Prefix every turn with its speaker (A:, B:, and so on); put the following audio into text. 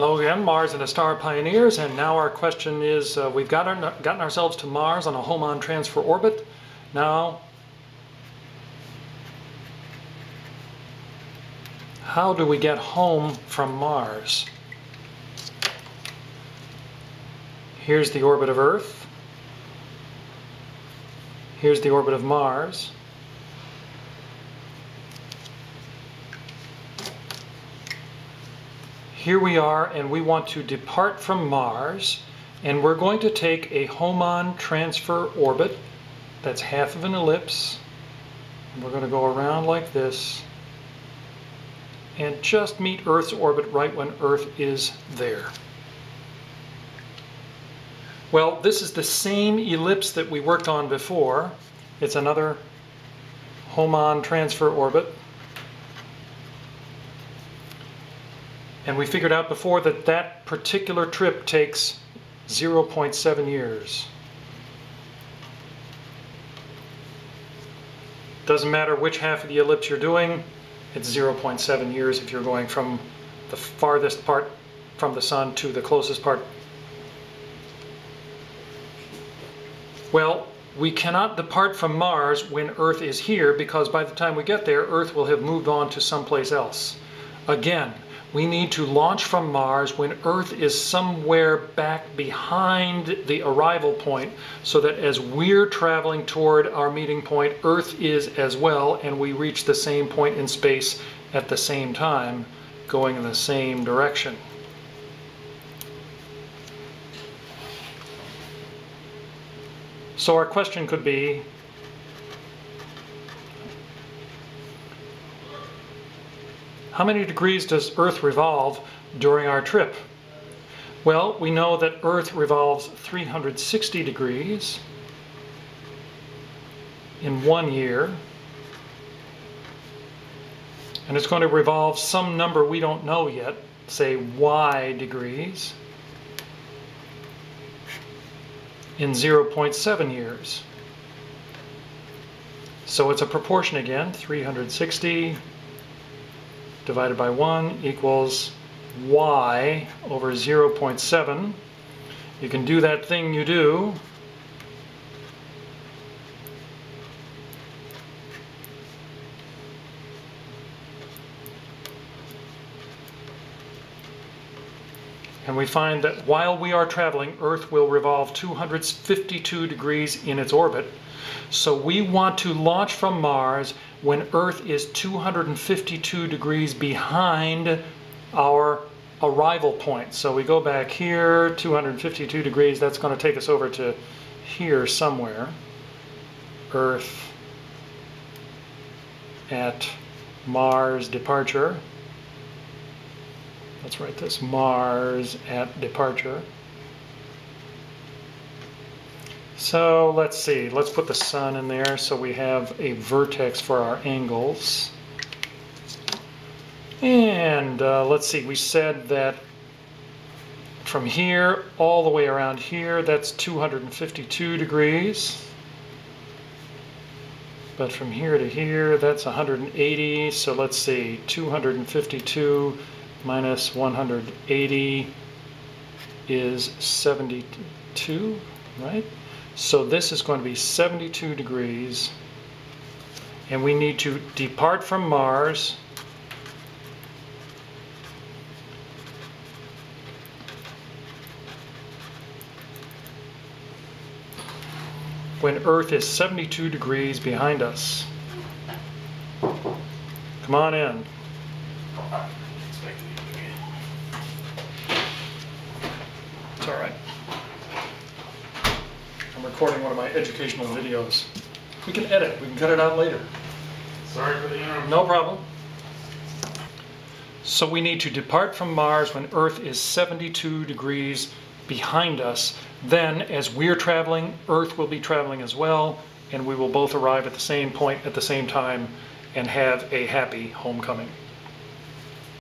A: Hello again, Mars and the Star Pioneers, and now our question is, uh, we've got our, gotten ourselves to Mars on a Hohmann transfer orbit. Now, how do we get home from Mars? Here's the orbit of Earth. Here's the orbit of Mars. Here we are and we want to depart from Mars and we're going to take a Hohmann transfer orbit that's half of an ellipse and we're going to go around like this and just meet Earth's orbit right when Earth is there. Well, this is the same ellipse that we worked on before. It's another Hohmann transfer orbit. And we figured out before that that particular trip takes 0.7 years. Doesn't matter which half of the ellipse you're doing, it's 0.7 years if you're going from the farthest part from the sun to the closest part. Well, we cannot depart from Mars when Earth is here because by the time we get there, Earth will have moved on to someplace else. Again, we need to launch from Mars when Earth is somewhere back behind the arrival point so that as we're traveling toward our meeting point, Earth is as well, and we reach the same point in space at the same time, going in the same direction. So our question could be, How many degrees does Earth revolve during our trip? Well, we know that Earth revolves 360 degrees in one year. And it's going to revolve some number we don't know yet, say y degrees, in 0.7 years. So it's a proportion again, 360 divided by 1 equals y over 0.7. You can do that thing you do. And we find that while we are traveling, Earth will revolve 252 degrees in its orbit. So we want to launch from Mars when Earth is 252 degrees behind our arrival point. So we go back here, 252 degrees, that's going to take us over to here somewhere. Earth at Mars departure. Let's write this, Mars at departure. So let's see, let's put the sun in there so we have a vertex for our angles. And uh, let's see, we said that from here all the way around here, that's 252 degrees. But from here to here, that's 180. So let's see, 252 minus 180 is 72, right? So this is going to be 72 degrees and we need to depart from Mars when Earth is 72 degrees behind us. Come on in. All right. I'm recording one of my educational videos. We can edit, we can cut it out later.
B: Sorry for the interruption.
A: No problem. So we need to depart from Mars when Earth is 72 degrees behind us. Then, as we're traveling, Earth will be traveling as well, and we will both arrive at the same point at the same time and have a happy homecoming.